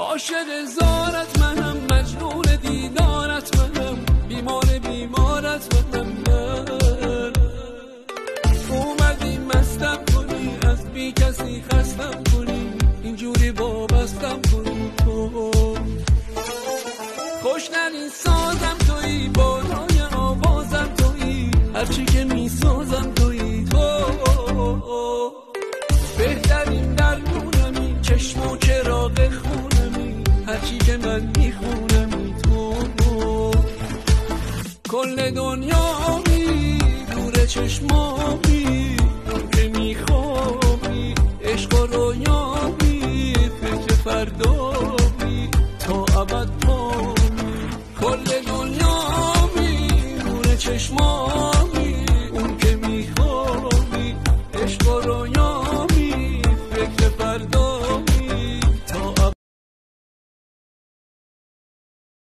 عاشق زارت منم مجنون دیدارت منم بیمار بیمارت منم من. اومدی مستم کنی از بی کسی خستم کنی اینجوری وابستم کنی تو. خوشنرین سازم توی بالای آوازم توی هرچی که می‌سازم من می‌خونه تو کل دنیا می دور چشمامی که میخوابی. عشق و رویامی فکر فردامی. تا ابد پامی کل دنیا می دور چشمامی. اون که میخوابی عشق و رویامی.